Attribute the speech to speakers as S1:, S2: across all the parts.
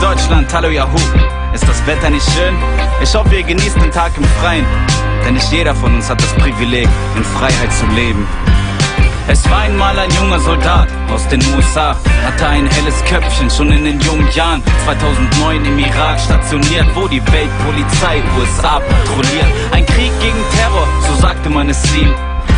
S1: sagt Hallo Yahoo. Ist das Wetter nicht schön? Ich hoffe, ihr genießt den Tag im Freien. Denn nicht jeder von uns hat das Privileg, in Freiheit zu leben. Es war einmal ein junger Soldat aus den USA, hatte ein helles Köpfchen schon in den jungen Jahren. 2009 im Irak stationiert, wo die Weltpolizei USA patrouilliert. Ein Krieg gegen Terror, so sagte man es ihm.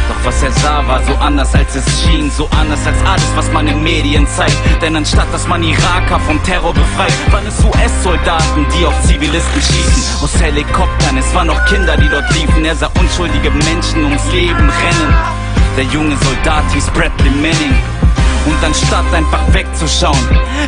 S1: Doch was er sah, war so anders als es schien, so anders als alles, was man in Medien zeigt. Denn anstatt dass man Iraker vom Terror befreit, waren es US-Soldaten, die auf Zivilisten schießen. Aus Helikoptern, es waren noch Kinder, die dort liefen. Er sah unschuldige Menschen ums Leben rennen. Der junge Soldat hieß Bradley Manning. Und anstatt einfach wegzuschauen,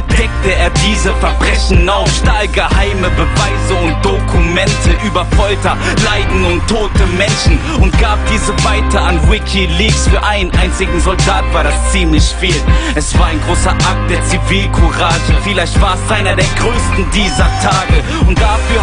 S1: deckte er diese Verbrechen auf, stahl geheime Beweise und Dokumente über Folter, Leiden und tote Menschen und gab diese weiter an Wikileaks. Für einen einzigen Soldat war das ziemlich viel. Es war ein großer Akt der Zivilcourage, vielleicht war es einer der größten dieser Tage. Und dafür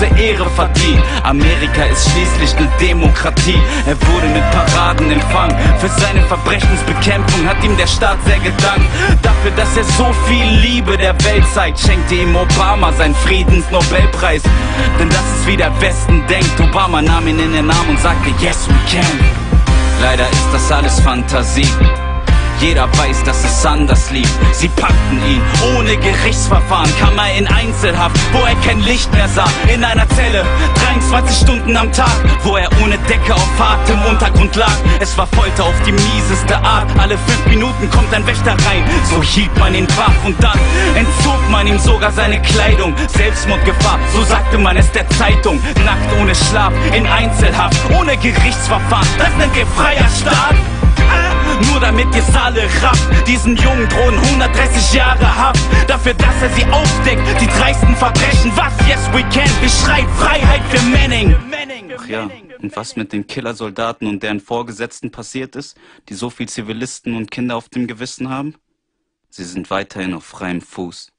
S1: große Ehre verdient. Amerika ist schließlich eine Demokratie. Er wurde mit Paraden empfangen. Für seine Verbrechensbekämpfung hat ihm der Staat Staat sehr gedankt dafür, dass er so viel Liebe der Welt zeigt. Schenkte ihm Obama seinen Friedensnobelpreis. Denn das ist wie der Westen denkt. Obama nahm ihn in den Arm und sagte, yes we can. Leider ist das alles Fantasie. Jeder weiß, dass es anders lief. Sie packten ihn ohne Gerichtsverfahren, kam er in Einzelhaft, wo er kein Licht mehr sah. In einer Zelle, 23 Stunden am Tag, wo er ohne Decke auf hartem Untergrund lag. Es war Folter auf die mieseste Art. Alle fünf Minuten kommt ein Wächter rein. So hielt man ihn wach und dann entzog man ihm sogar seine Kleidung. Selbstmordgefahr, so sagte man es der Zeitung. Nackt ohne Schlaf, in Einzelhaft, ohne Gerichtsverfahren. Das nennt ihr freier Staat. Nur damit ihr's alle rafft Diesen Jungen drohen 130 Jahre Haft Dafür, dass er sie aufdeckt Die dreisten Verbrechen, was? Yes, we can Wir schreien Freiheit für Manning Ach ja, und was mit den Killersoldaten und deren Vorgesetzten passiert ist, die so viel Zivilisten und Kinder auf dem Gewissen haben? Sie sind weiterhin auf freiem Fuß.